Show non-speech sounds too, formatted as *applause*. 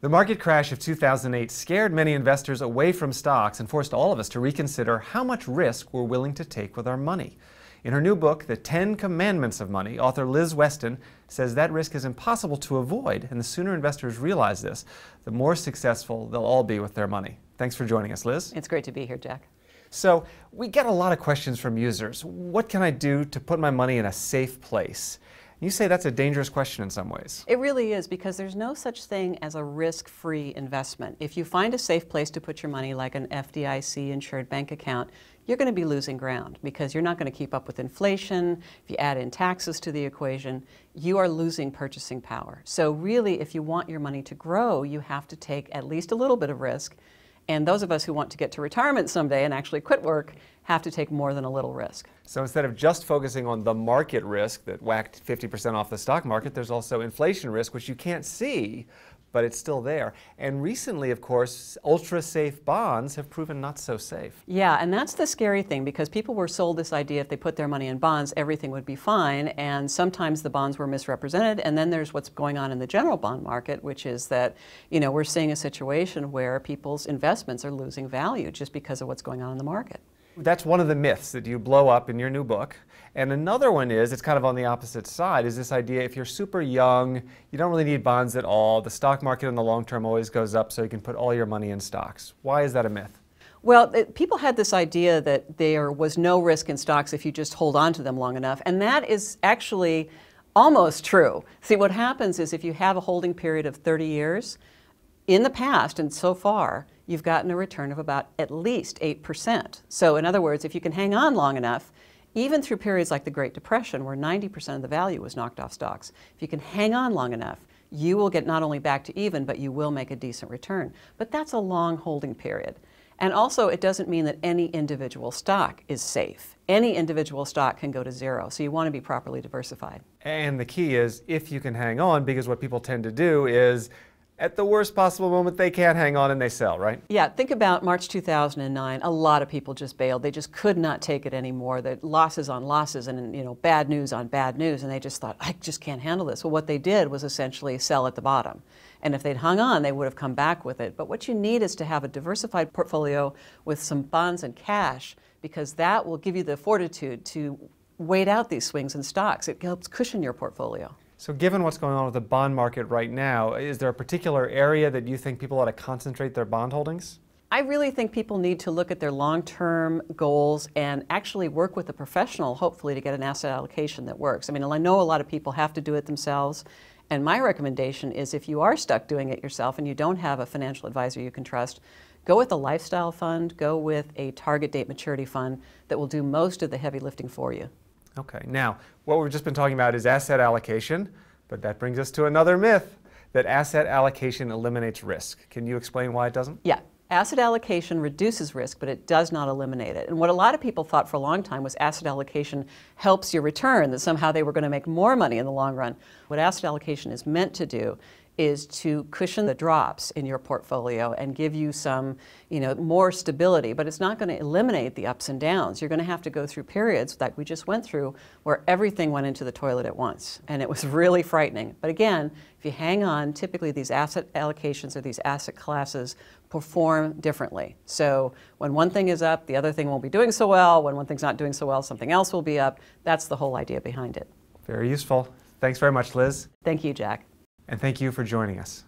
The market crash of 2008 scared many investors away from stocks and forced all of us to reconsider how much risk we're willing to take with our money. In her new book, The Ten Commandments of Money, author Liz Weston says that risk is impossible to avoid, and the sooner investors realize this, the more successful they'll all be with their money. Thanks for joining us, Liz. It's great to be here, Jack. So, we get a lot of questions from users. What can I do to put my money in a safe place? You say that's a dangerous question in some ways. It really is because there's no such thing as a risk free investment. If you find a safe place to put your money, like an FDIC insured bank account, you're going to be losing ground because you're not going to keep up with inflation. If you add in taxes to the equation, you are losing purchasing power. So, really, if you want your money to grow, you have to take at least a little bit of risk. And those of us who want to get to retirement someday and actually quit work have to take more than a little risk. So instead of just focusing on the market risk that whacked 50% off the stock market, there's also inflation risk, which you can't see, but it's still there. And recently, of course, ultra safe bonds have proven not so safe. Yeah, and that's the scary thing because people were sold this idea if they put their money in bonds, everything would be fine. And sometimes the bonds were misrepresented. And then there's what's going on in the general bond market, which is that, you know, we're seeing a situation where people's investments are losing value just because of what's going on in the market. That's one of the myths that you blow up in your new book. And another one is, it's kind of on the opposite side, is this idea if you're super young, you don't really need bonds at all. The stock market in the long term always goes up, so you can put all your money in stocks. Why is that a myth? Well, it, people had this idea that there was no risk in stocks if you just hold on to them long enough, and that is actually almost true. See, what happens is if you have a holding period of 30 years, in the past and so far, you've gotten a return of about at least 8%. So, in other words, if you can hang on long enough, even through periods like the Great Depression, where 90% of the value was knocked off stocks, if you can hang on long enough, you will get not only back to even, but you will make a decent return. But that's a long holding period. And also, it doesn't mean that any individual stock is safe. Any individual stock can go to zero, so you want to be properly diversified. And the key is if you can hang on, because what people tend to do is at the worst possible moment, they can't hang on and they sell, right? Yeah, think about March 2009. A lot of people just bailed. They just could not take it anymore. The losses on losses and you know bad news on bad news, and they just thought, I just can't handle this. Well, what they did was essentially sell at the bottom. And if they'd hung on, they would have come back with it. But what you need is to have a diversified portfolio with some bonds and cash, because that will give you the fortitude to wait out these swings in stocks. It helps cushion your portfolio. So given what's going on with the bond market right now, is there a particular area that you think people ought to concentrate their bond holdings? I really think people need to look at their long-term goals and actually work with a professional, hopefully, to get an asset allocation that works. I mean, I know a lot of people have to do it themselves, and my recommendation is if you are stuck doing it yourself and you don't have a financial advisor you can trust, go with a lifestyle fund, go with a target date maturity fund that will do most of the heavy lifting for you. Okay, now what we've just been talking about is asset allocation, but that brings us to another myth that asset allocation eliminates risk. Can you explain why it doesn't? Yeah. Asset allocation reduces risk, but it does not eliminate it. And what a lot of people thought for a long time was asset allocation helps your return, that somehow they were going to make more money in the long run. What asset allocation is meant to do is to cushion the drops in your portfolio and give you some, you know, more stability, but it's not going to eliminate the ups and downs. You're going to have to go through periods like we just went through where everything went into the toilet at once, and it was *laughs* really frightening. But again, if you hang on, typically these asset allocations or these asset classes perform differently. So when one thing is up, the other thing won't be doing so well. When one thing's not doing so well, something else will be up. That's the whole idea behind it. Very useful. Thanks very much, Liz. Thank you, Jack and thank you for joining us.